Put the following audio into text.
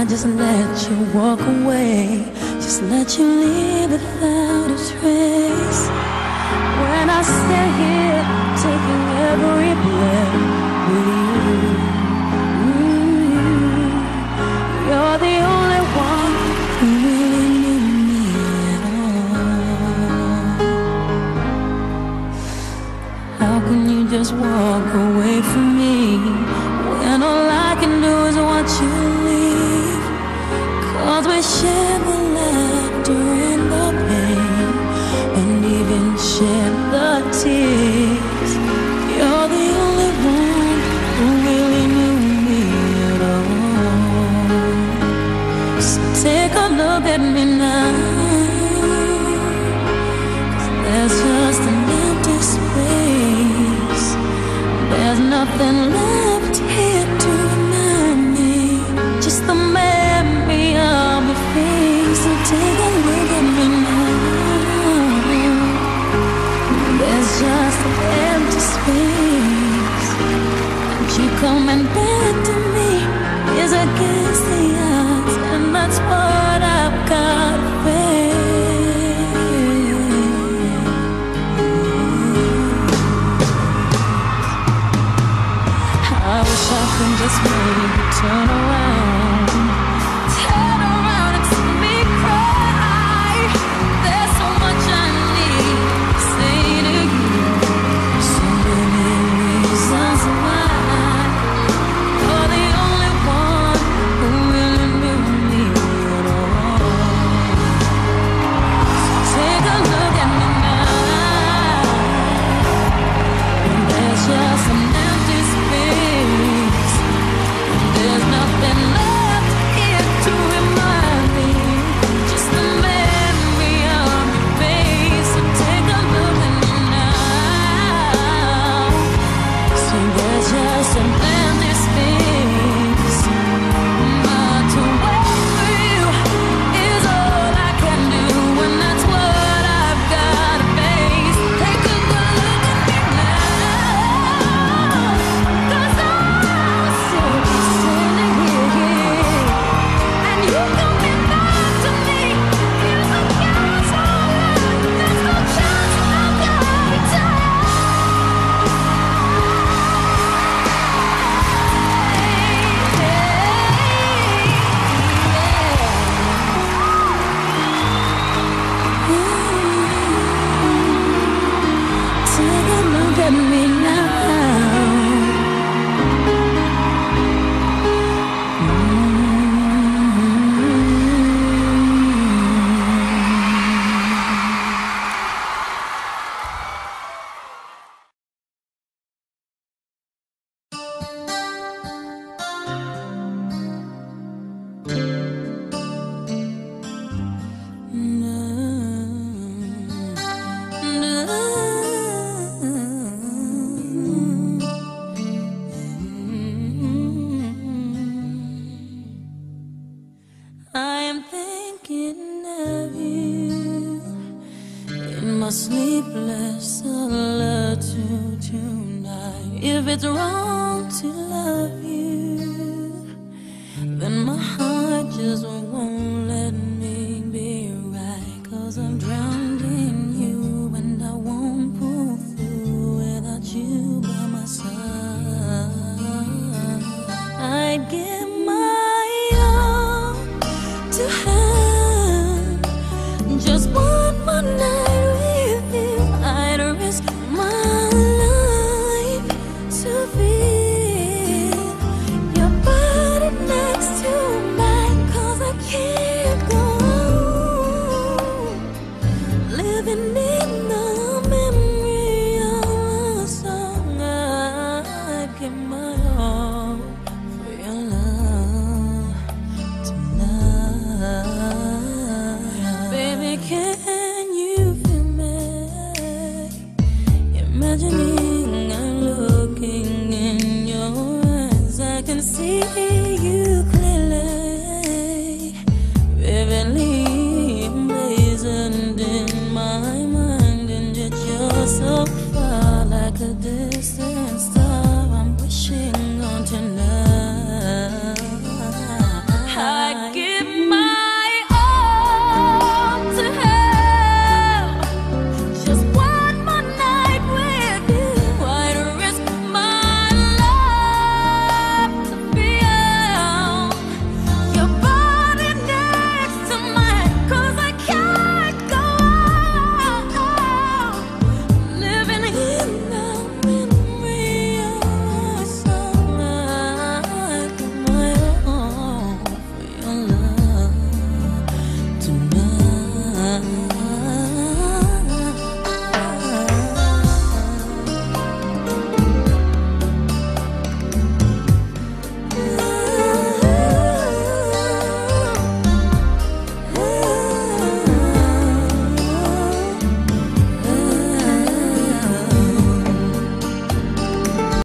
I just let you walk away. Just let you leave without a trace. When I stay here taking every breath with you. Mm -hmm. You're the only one who really knew me at all. How can you just walk away from me When all I can do is watch you? Called my Shambhala during keep coming back to me is against the odds, and that's what I've got to face. I wish I could just make maybe turn around. wondering a sleepless alert to tonight. If it's wrong to love you. misogyny.